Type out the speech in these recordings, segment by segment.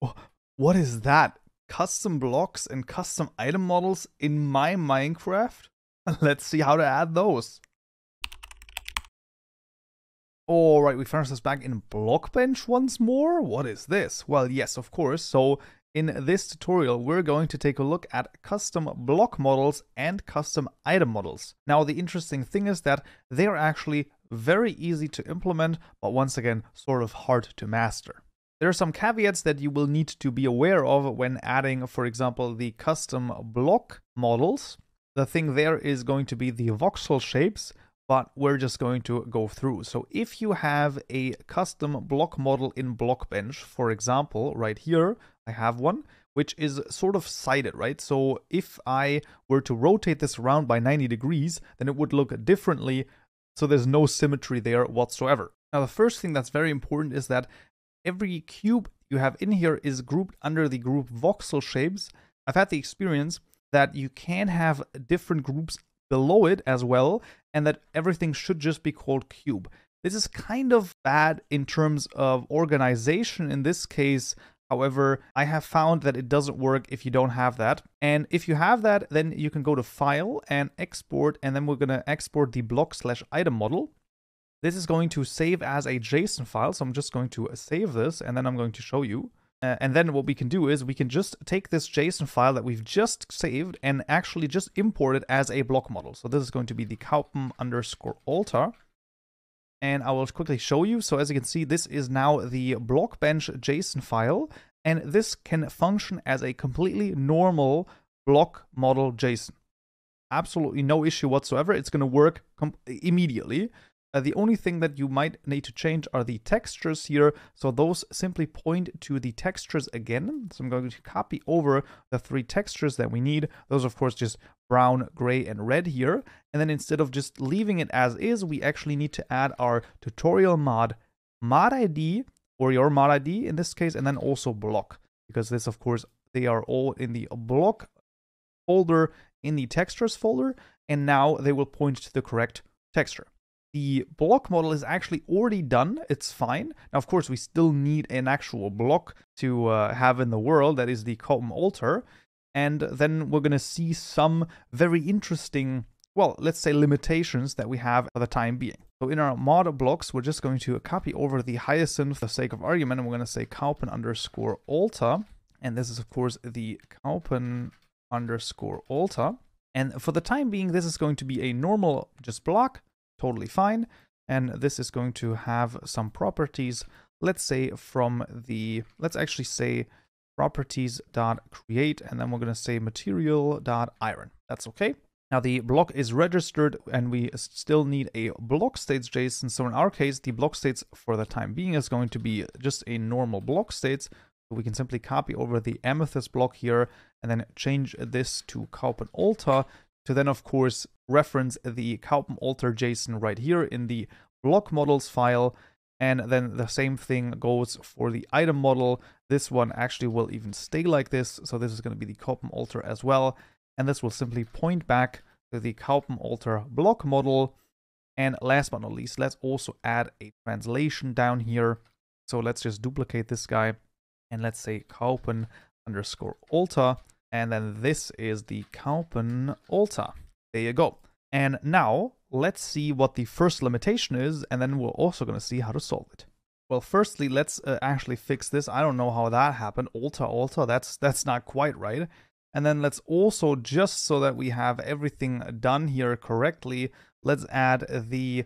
Oh, what is that? Custom blocks and custom item models in my Minecraft? Let's see how to add those. Alright, we found ourselves back in Blockbench once more. What is this? Well, yes, of course. So in this tutorial, we're going to take a look at custom block models and custom item models. Now, the interesting thing is that they're actually very easy to implement, but once again, sort of hard to master. There are some caveats that you will need to be aware of when adding, for example, the custom block models. The thing there is going to be the voxel shapes, but we're just going to go through. So if you have a custom block model in Blockbench, for example, right here, I have one, which is sort of sided, right? So if I were to rotate this around by 90 degrees, then it would look differently. So there's no symmetry there whatsoever. Now, the first thing that's very important is that every cube you have in here is grouped under the group voxel shapes. I've had the experience that you can have different groups below it as well, and that everything should just be called cube. This is kind of bad in terms of organization in this case. However, I have found that it doesn't work if you don't have that. And if you have that, then you can go to File and Export, and then we're going to export the block slash item model. This is going to save as a JSON file, so I'm just going to save this, and then I'm going to show you. Uh, and then what we can do is we can just take this JSON file that we've just saved and actually just import it as a block model. So this is going to be the kaupen underscore altar. And I will quickly show you. So as you can see, this is now the blockbench JSON file. And this can function as a completely normal block model JSON. Absolutely no issue whatsoever. It's going to work immediately. Uh, the only thing that you might need to change are the textures here. So those simply point to the textures again. So I'm going to copy over the three textures that we need. Those, of course, just brown, gray, and red here. And then instead of just leaving it as is, we actually need to add our tutorial mod, mod ID, or your mod ID in this case, and then also block. Because this, of course, they are all in the block folder in the textures folder. And now they will point to the correct texture the block model is actually already done. It's fine. Now, of course, we still need an actual block to uh, have in the world. That is the kaupen altar. And then we're going to see some very interesting, well, let's say limitations that we have for the time being. So in our mod blocks, we're just going to copy over the hyacinth for the sake of argument. And we're going to say kaupen underscore altar. And this is, of course, the kaupen underscore altar. And for the time being, this is going to be a normal just block totally fine. And this is going to have some properties, let's say from the, let's actually say properties.create, and then we're going to say material.iron. That's okay. Now the block is registered and we still need a block states JSON. So in our case, the block states for the time being is going to be just a normal block states. We can simply copy over the amethyst block here and then change this to kaupen altar to then, of course, reference the kaupen altar JSON right here in the block models file. And then the same thing goes for the item model. This one actually will even stay like this. So this is going to be the kaupen altar as well. And this will simply point back to the kaupen altar block model. And last but not least, let's also add a translation down here. So let's just duplicate this guy and let's say kaupen underscore altar. And then this is the Kaupen altar. There you go. And now let's see what the first limitation is, and then we're also going to see how to solve it. Well, firstly, let's uh, actually fix this. I don't know how that happened. Altar, altar, that's that's not quite right. And then let's also, just so that we have everything done here correctly, let's add the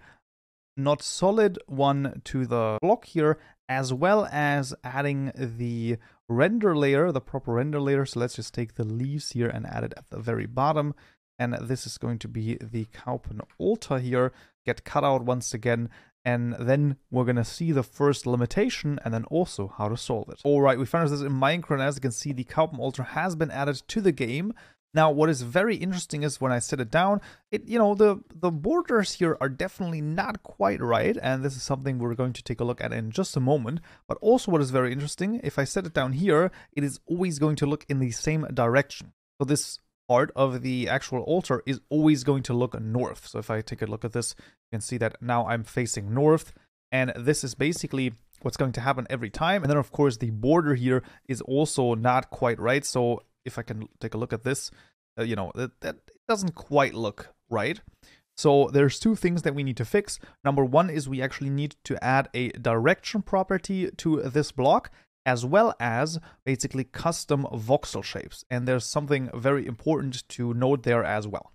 not solid one to the block here, as well as adding the render layer, the proper render layer. So let's just take the leaves here and add it at the very bottom. And this is going to be the Kaupen altar here, get cut out once again. And then we're going to see the first limitation and then also how to solve it. All right, we finished this in Minecraft. As you can see, the Kaupen altar has been added to the game. Now, what is very interesting is when I set it down, it you know the the borders here are definitely not quite right, and this is something we're going to take a look at in just a moment. But also, what is very interesting, if I set it down here, it is always going to look in the same direction. So this part of the actual altar is always going to look north. So if I take a look at this, you can see that now I'm facing north, and this is basically what's going to happen every time. And then, of course, the border here is also not quite right. So if I can take a look at this, uh, you know, that, that doesn't quite look right. So there's two things that we need to fix. Number one is we actually need to add a direction property to this block as well as basically custom voxel shapes. And there's something very important to note there as well.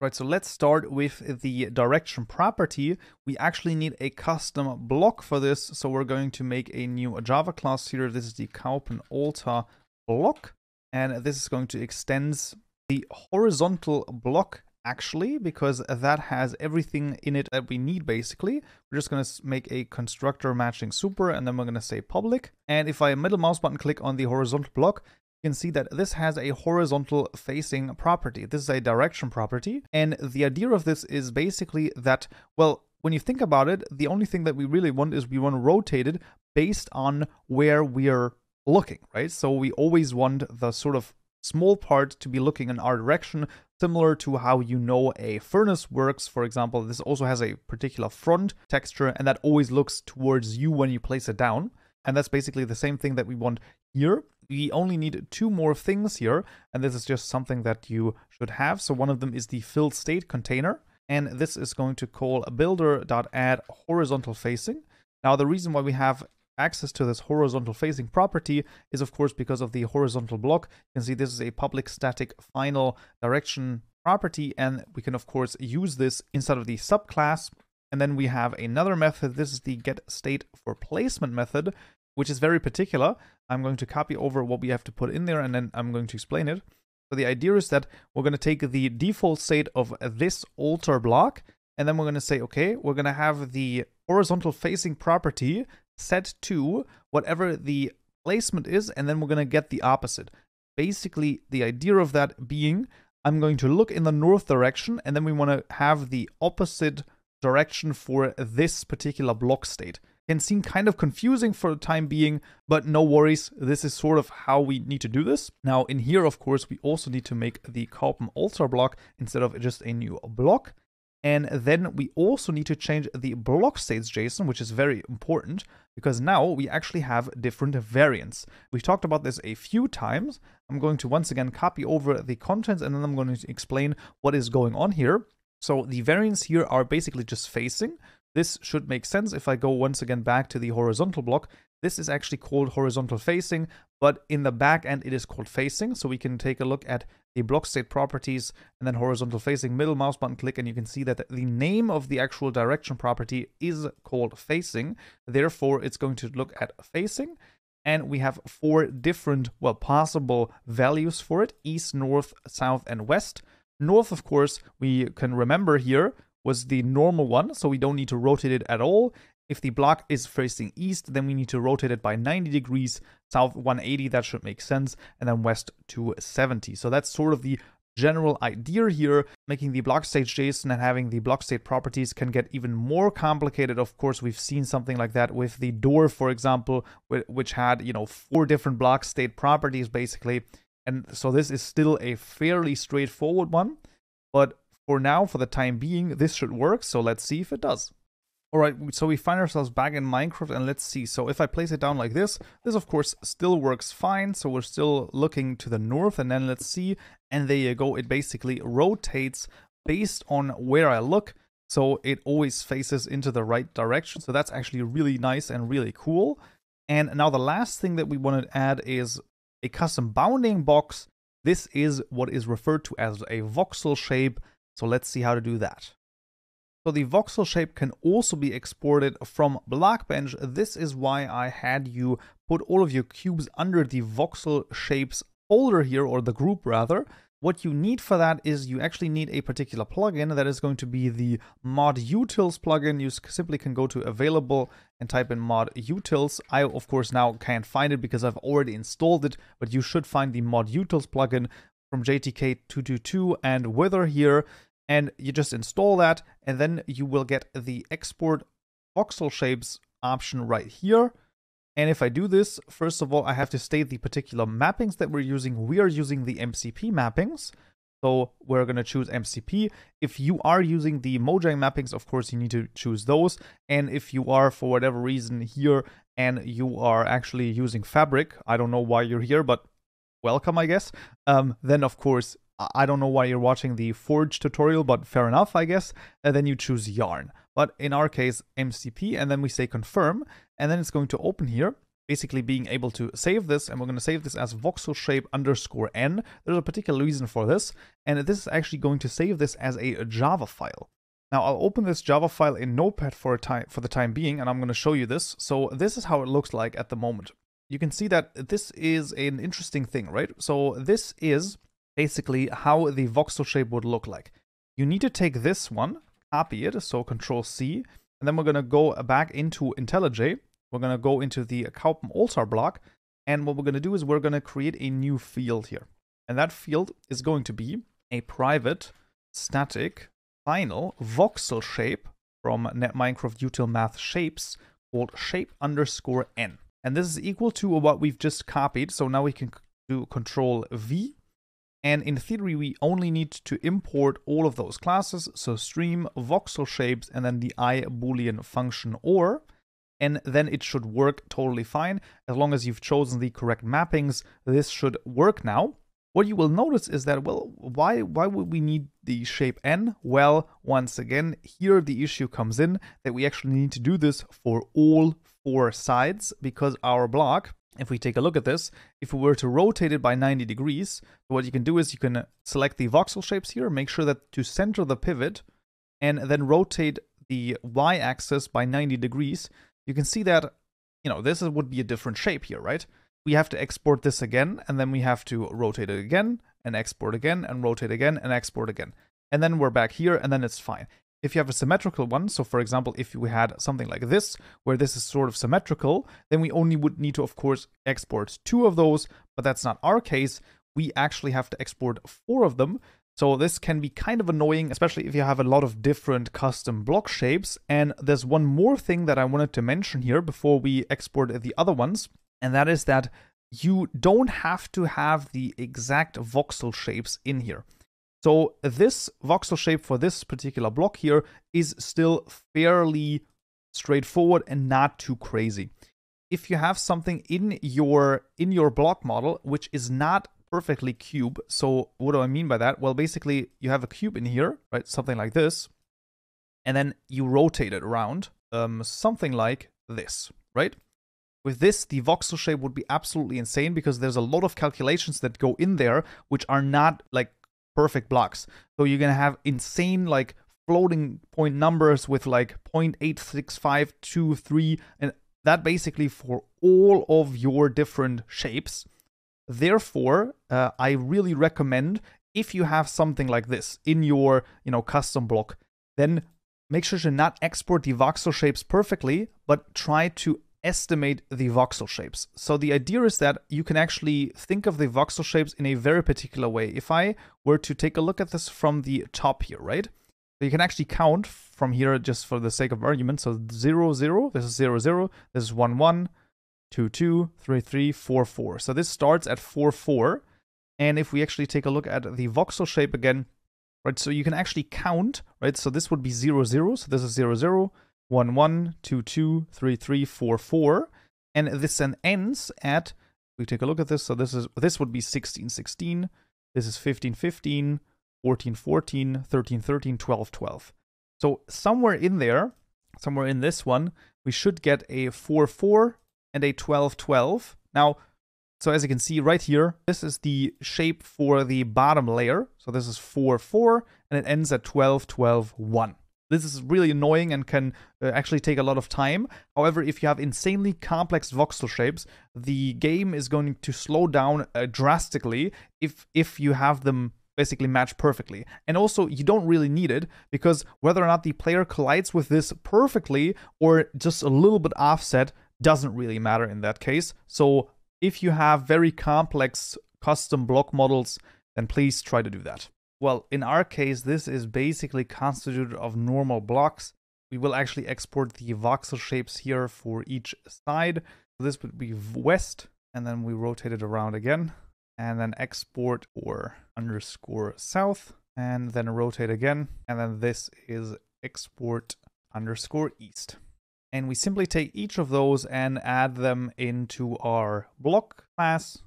Right, so let's start with the direction property. We actually need a custom block for this. So we're going to make a new Java class here. This is the Kaupen Altar block. And this is going to extend the horizontal block actually because that has everything in it that we need basically. We're just going to make a constructor matching super and then we're going to say public. And if I middle mouse button click on the horizontal block, you can see that this has a horizontal facing property. This is a direction property. And the idea of this is basically that, well, when you think about it, the only thing that we really want is we want to rotate it based on where we're looking, right? So we always want the sort of small part to be looking in our direction, similar to how you know a furnace works. For example, this also has a particular front texture and that always looks towards you when you place it down. And that's basically the same thing that we want here. We only need two more things here, and this is just something that you should have. So one of them is the filled state container, and this is going to call builder.add horizontal facing. Now, the reason why we have access to this horizontal facing property is of course because of the horizontal block. You can see this is a public static final direction property and we can of course use this inside of the subclass and then we have another method. This is the get state for placement method, which is very particular. I'm going to copy over what we have to put in there and then I'm going to explain it. So the idea is that we're going to take the default state of this altar block and then we're going to say, okay, we're going to have the horizontal facing property set to whatever the placement is, and then we're going to get the opposite. Basically, the idea of that being I'm going to look in the north direction, and then we want to have the opposite direction for this particular block state. Can seem kind of confusing for the time being, but no worries. This is sort of how we need to do this. Now, in here, of course, we also need to make the Kaupen altar block instead of just a new block. And then we also need to change the block states JSON, which is very important because now we actually have different variants. We talked about this a few times. I'm going to once again copy over the contents and then I'm going to explain what is going on here. So the variants here are basically just facing. This should make sense if I go once again back to the horizontal block. This is actually called horizontal facing, but in the back end it is called facing. So we can take a look at the block state properties and then horizontal facing, middle mouse button click, and you can see that the name of the actual direction property is called facing. Therefore, it's going to look at facing. And we have four different, well, possible values for it east, north, south, and west. North, of course, we can remember here was the normal one, so we don't need to rotate it at all. If the block is facing east, then we need to rotate it by 90 degrees, south 180, that should make sense, and then west to 70. So that's sort of the general idea here. Making the block state JSON and having the block state properties can get even more complicated. Of course, we've seen something like that with the door, for example, which had, you know, four different block state properties basically. And so this is still a fairly straightforward one. But for now, for the time being, this should work. So let's see if it does. All right, so we find ourselves back in Minecraft and let's see. So if I place it down like this, this of course still works fine. So we're still looking to the north and then let's see. And there you go. It basically rotates based on where I look. So it always faces into the right direction. So that's actually really nice and really cool. And now the last thing that we want to add is a custom bounding box. This is what is referred to as a voxel shape. So let's see how to do that. So the voxel shape can also be exported from Blockbench. This is why I had you put all of your cubes under the voxel shapes folder here, or the group rather. What you need for that is you actually need a particular plugin that is going to be the mod utils plugin. You simply can go to available and type in mod utils. I, of course, now can't find it because I've already installed it, but you should find the mod utils plugin from JTK222 and Wither here and you just install that and then you will get the export voxel shapes option right here. And if I do this, first of all, I have to state the particular mappings that we're using. We are using the MCP mappings. So we're going to choose MCP. If you are using the Mojang mappings, of course, you need to choose those. And if you are, for whatever reason, here and you are actually using Fabric, I don't know why you're here, but welcome, I guess. Um, then, of course, I don't know why you're watching the Forge tutorial, but fair enough, I guess. And then you choose Yarn. But in our case, MCP, and then we say confirm, and then it's going to open here basically being able to save this, and we're going to save this as voxel shape underscore n. There's a particular reason for this, and this is actually going to save this as a Java file. Now I'll open this Java file in Notepad for a time for the time being, and I'm going to show you this. So this is how it looks like at the moment. You can see that this is an interesting thing, right? So this is basically how the voxel shape would look like. You need to take this one, copy it, so Control C, and then we're going to go back into IntelliJ, we're going to go into the Kaupen altar block. And what we're going to do is we're going to create a new field here. And that field is going to be a private static final voxel shape from Net Minecraft util math shapes called shape underscore n. And this is equal to what we've just copied. So now we can do control V. And in theory, we only need to import all of those classes. So stream, voxel shapes, and then the i boolean function or and then it should work totally fine. As long as you've chosen the correct mappings, this should work now. What you will notice is that, well, why, why would we need the shape n? Well, once again, here the issue comes in that we actually need to do this for all four sides because our block, if we take a look at this, if we were to rotate it by 90 degrees, what you can do is you can select the voxel shapes here, make sure that to center the pivot, and then rotate the y-axis by 90 degrees you can see that, you know, this would be a different shape here, right? We have to export this again, and then we have to rotate it again, and export again, and rotate again, and export again. And then we're back here, and then it's fine. If you have a symmetrical one, so for example, if we had something like this, where this is sort of symmetrical, then we only would need to, of course, export two of those, but that's not our case. We actually have to export four of them, so this can be kind of annoying, especially if you have a lot of different custom block shapes. And there's one more thing that I wanted to mention here before we export the other ones, and that is that you don't have to have the exact voxel shapes in here. So this voxel shape for this particular block here is still fairly straightforward and not too crazy. If you have something in your in your block model which is not perfectly cube. So what do I mean by that? Well, basically you have a cube in here, right? Something like this. And then you rotate it around, um, something like this, right? With this, the voxel shape would be absolutely insane because there's a lot of calculations that go in there which are not like perfect blocks. So you're gonna have insane like floating point numbers with like 0.86523 and that basically for all of your different shapes Therefore, uh, I really recommend if you have something like this in your, you know, custom block, then make sure to not export the voxel shapes perfectly, but try to estimate the voxel shapes. So the idea is that you can actually think of the voxel shapes in a very particular way. If I were to take a look at this from the top here, right? You can actually count from here just for the sake of argument. So 0, 0, this is 0, 0, this is 1, 1, 2, 2, 3, 3, 4, 4. So this starts at 4, 4. And if we actually take a look at the voxel shape again, right, so you can actually count, right? So this would be 0, 0. So this is 0, 0, 1, 1, 2, 2, 3, 3, 4, 4. And this then ends at, we take a look at this. So this is this would be 16, 16. This is 15, 15, 14, 14, 13, 13, 12, 12. So somewhere in there, somewhere in this one, we should get a 4, 4, and a 12, 12. Now, so as you can see right here, this is the shape for the bottom layer. So this is 4, 4, and it ends at 12, 12, 1. This is really annoying and can uh, actually take a lot of time. However, if you have insanely complex voxel shapes, the game is going to slow down uh, drastically if if you have them basically match perfectly. And also, you don't really need it because whether or not the player collides with this perfectly or just a little bit offset doesn't really matter in that case. So if you have very complex custom block models, then please try to do that. Well, in our case, this is basically constituted of normal blocks. We will actually export the voxel shapes here for each side. So this would be west, and then we rotate it around again. and then export or underscore south, and then rotate again. And then this is export underscore east. And we simply take each of those and add them into our block class.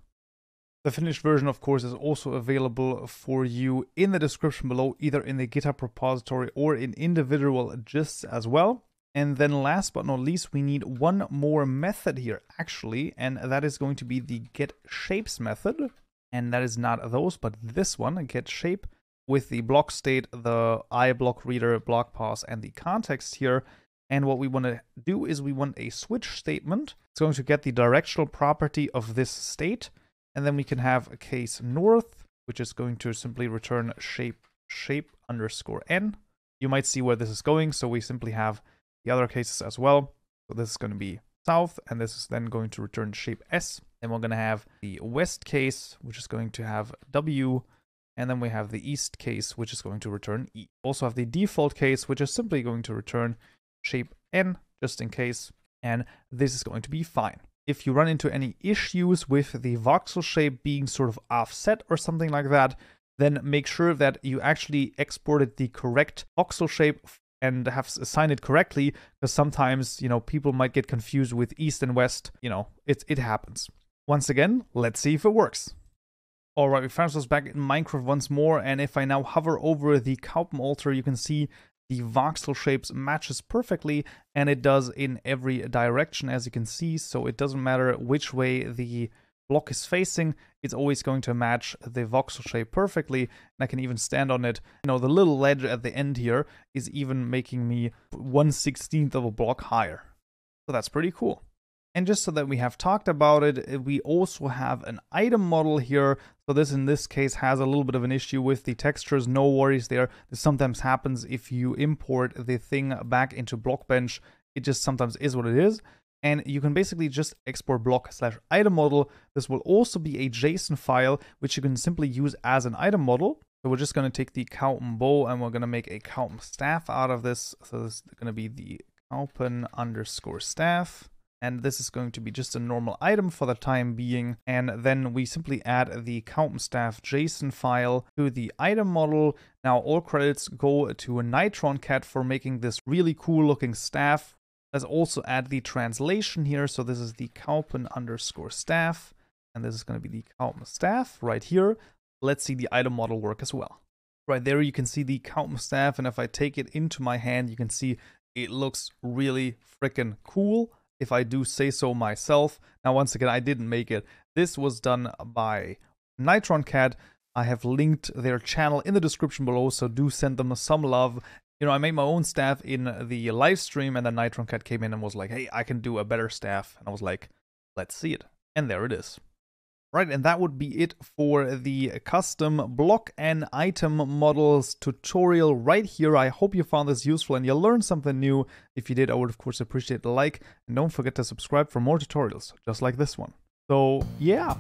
The finished version, of course, is also available for you in the description below, either in the GitHub repository or in individual gists as well. And then last but not least, we need one more method here, actually, and that is going to be the get shapes method. And that is not those, but this one, get shape, with the block state, the i block reader, block pos, and the context here. And what we want to do is we want a switch statement. It's going to get the directional property of this state. And then we can have a case north, which is going to simply return shape shape underscore n. You might see where this is going. So we simply have the other cases as well. So this is going to be south, and this is then going to return shape s. And we're going to have the west case, which is going to have w, and then we have the east case, which is going to return e. Also have the default case, which is simply going to return shape n just in case, and this is going to be fine. If you run into any issues with the voxel shape being sort of offset or something like that, then make sure that you actually exported the correct voxel shape and have assigned it correctly because sometimes you know people might get confused with east and west you know it, it happens. Once again let's see if it works. Alright, we found ourselves back in Minecraft once more, and if I now hover over the Kaupen altar, you can see the voxel shapes matches perfectly and it does in every direction as you can see so it doesn't matter which way the block is facing it's always going to match the voxel shape perfectly and I can even stand on it. You know the little ledge at the end here is even making me 1 16th of a block higher. So that's pretty cool and just so that we have talked about it, eh, we also have an item model here. So this in this case has a little bit of an issue with the textures. No worries there. This sometimes happens if you import the thing back into Blockbench. It just sometimes is what it is. And you can basically just export block slash item model. This will also be a JSON file, which you can simply use as an item model. So we're just going to take the Kaupen bow and we're going to make a Kaupen staff out of this. So this is going to be the Kaupen underscore staff and this is going to be just a normal item for the time being. And then we simply add the Kaupen staff JSON file to the item model. Now all credits go to a Nitroncat for making this really cool looking staff. Let's also add the translation here. So this is the Kaupen underscore staff, and this is going to be the Kaupen staff right here. Let's see the item model work as well. Right there you can see the Kaupen staff, and if I take it into my hand, you can see it looks really freaking cool if I do say so myself. Now, once again, I didn't make it. This was done by Nitroncat. I have linked their channel in the description below, so do send them some love. You know, I made my own staff in the live stream, and then Nitroncat came in and was like, hey, I can do a better staff. And I was like, let's see it. And there it is. Right, and that would be it for the custom block and item models tutorial right here. I hope you found this useful and you learned something new. If you did, I would of course appreciate a like. And don't forget to subscribe for more tutorials, just like this one. So, yeah,